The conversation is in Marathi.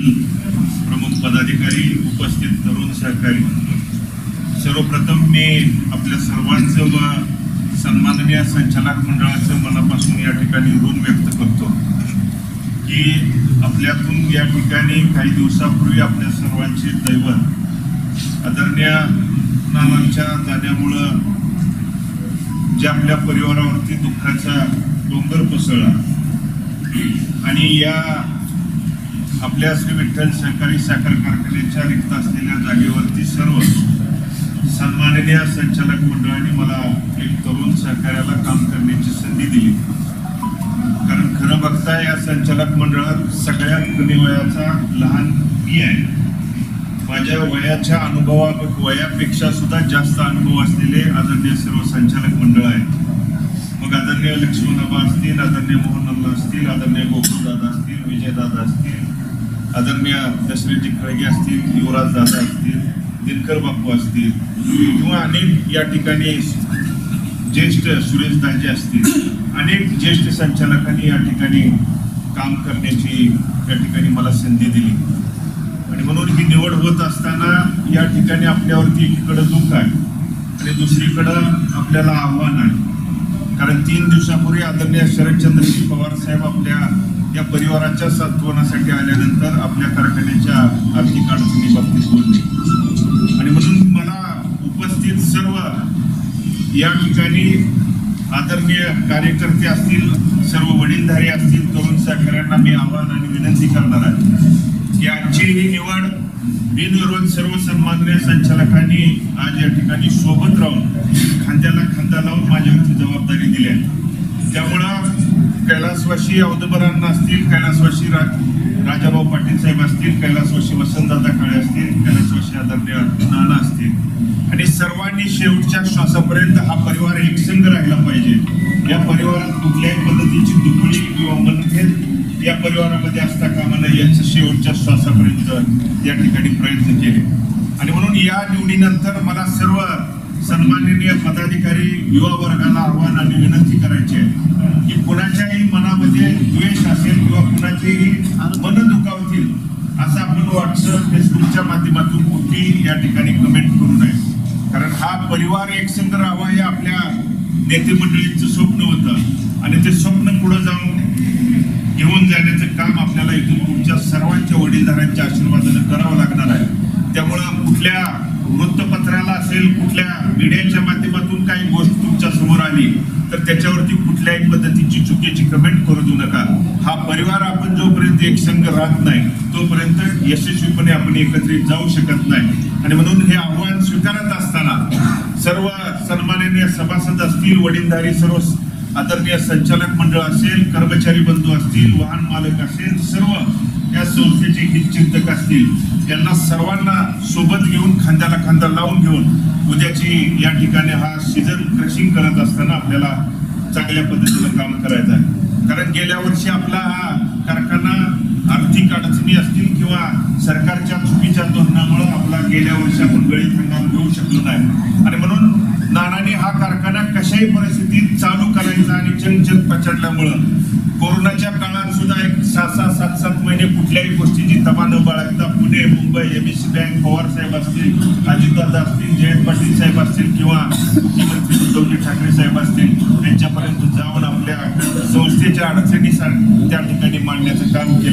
प्रमुख पदाधिकारी उपस्थित तरुण सहकारी. सर्वप्रथम मी आपल्या सर्वांचं व सन्माननीय संचालक मंडळाचं मनापासून या ठिकाणी ऋण व्यक्त करतो. की आपल्यातून या ठिकाणी काही दिवसापूर्वी आपल्या सर्वांचे दैवत आदरणीय नानांच्या जाण्यामुळं जे आपल्या परिवारावरती दुःखाचा डोंगर कोसळला. आणि या आपल्या श्री विठ्ठल सहकारी साखर कारखान्याच्या रिक्त असलेल्या जागेवरती सर्व सन्माननीय संचालक मंडळाने मला एक तरुण सहकार्याला काम करण्याची संधी दिली. कारण खरं बघता या संचालक मंडळात सगळ्यात कमी वयाचा लहान मी आहे. माझ्या वयाच्या अनुभवा वयापेक्षा सुद्धा जास्त अनुभव असलेले आदरणीय सर्व संचालक मंडळ आहेत. मग आदरणीय लक्ष्मण असतील आदरणीय मोहनल्ला असतील आदरणीय गोकुळदादा असतील विजयदादा असतील आदरणीय दशरथजी खळगे असतील युवराज दादा असतील दिनकर बापू असतील किंवा अनेक या ठिकाणी ज्येष्ठ सुरेश दाजे असतील अनेक ज्येष्ठ संचालकांनी या ठिकाणी काम करण्याची या ठिकाणी मला संधी दिली. आणि म्हणून ही निवड होत असताना या ठिकाणी आपल्यावरती एकीकडं दुःख आहे आणि दुसरीकडं आपल्याला आव्हान आहे. कारण तीन दिवसापूर्वी आदरणीय शरदचंद्रजी पवार साहेब आपल्या या परिवाराच्या सांत्वनासाठी आल्यानंतर आपल्या कारखान्याच्या आर्थिक अडचणी बाबतीत बोलले. आणि म्हणून मला उपस्थित सर्व या ठिकाणी आदरणीय कार्यकर्ते असतील सर्व वडीलधारी असतील तरुण सहकाऱ्यांना मी आवाहन आणि विनंती करणार आहे की आजची ही निवड बिनविरोध सर्व सन्माननीय संचालकांनी आज या ठिकाणी सोबत राहून खांद्याला खांदा लावून माझ्यावरती जबाबदारी दिली आहे. त्यामुळं कैलासवासी औदबरांना असतील कैलासवासी राजा राजाभाऊ पाटील साहेब असतील कैलासवासी वसंतदादा काळे असतील कैलासवासी आदरणीय नाना असतील. आणि सर्वांनी शेवटच्या श्वासापर्यंत हा परिवार एकसंघ राहिला पाहिजे. या परिवारात कुठल्याही पद्धतीची दुखणी किंवा मनभेद या परिवारामध्ये असता कामा नये याचं शेवटच्या श्वासापर्यंत या ठिकाणी प्रयत्न केले. आणि म्हणून या निवडीनंतर मला सर्व सन्माननीय पदाधिकारी युवा वर्गाला आव्हान आणि विनंती करायची आहे की कुणाच्याही मनामध्ये द्वेष असेल किंवा कुणाचेही मन असं फेसबुकच्या माध्यमातून कुठेही या ठिकाणी कमेंट करू नये. कारण हा परिवार एकसंघ राहावा हे आपल्या नेते मंडळींचं स्वप्न होतं. आणि ते स्वप्न पुढं जाऊन घेऊन जाण्याचं काम आपल्याला इथून तुमच्या सर्वांच्या वडीलधाऱ्यांच्या आशीर्वादानं करावं लागणार आहे. त्यामुळं कुठल्या वृत्तपत्राला असेल कुठल्या मीडियाच्या माध्यमातून काही गोष्ट तुमच्यासमोर आली तर त्याच्यावरती कुठल्याही पद्धतीची चुकीची कमेंट करू देऊ नका. हा परिवार आपण जोपर्यंत एक संघ राहत नाही तोपर्यंत यशस्वीपणे आपण एकत्रित जाऊ शकत नाही. आणि म्हणून हे आव्हान स्वीकारत असताना सर्व सन्माननीय सभासद असतील वडीलधारी सर्व आदरणीय संचालक मंडळ असेल कर्मचारी बंधू असतील वाहन मालक असेल सर्व या संस्थेचे हितचिंतक असतील यांना सर्वांना सोबत घेऊन खांद्याला खांदा लावून घेऊन उद्याची या ठिकाणी हा सीझन क्रशिंग करत असताना आपल्याला चांगल्या पद्धतीनं काम करायचं आहे. कारण गेल्या वर्षी आपला हा कारखाना आर्थिक अडचणी असतील किंवा सरकारच्या चुकीच्या धोरणामुळे आपला गेल्या वर्षी आपण गळीत हंगाम घेऊ शकलो नाही. आणि म्हणून नानाने हा कारखाना कशाही परिस्थितीत चालू करायचा आणि चंगचंग पचडल्यामुळं कोरोनाच्या काळात सुद्धा एक सहा सहा सात सात महिने कुठल्याही गोष्टीची तमा न बाळगता Pune Mumbai M C bank Pawar साहेब असतील अजितदादा असतील जयंत पाटील साहेब असतील किंवा मुख्यमंत्री उद्धवजी ठाकरे साहेब असतील त्यांच्यापर्यंत जाऊन आपल्या संस्थेच्या अडचणी त्या ठिकाणी मांडण्याचं काम केलं.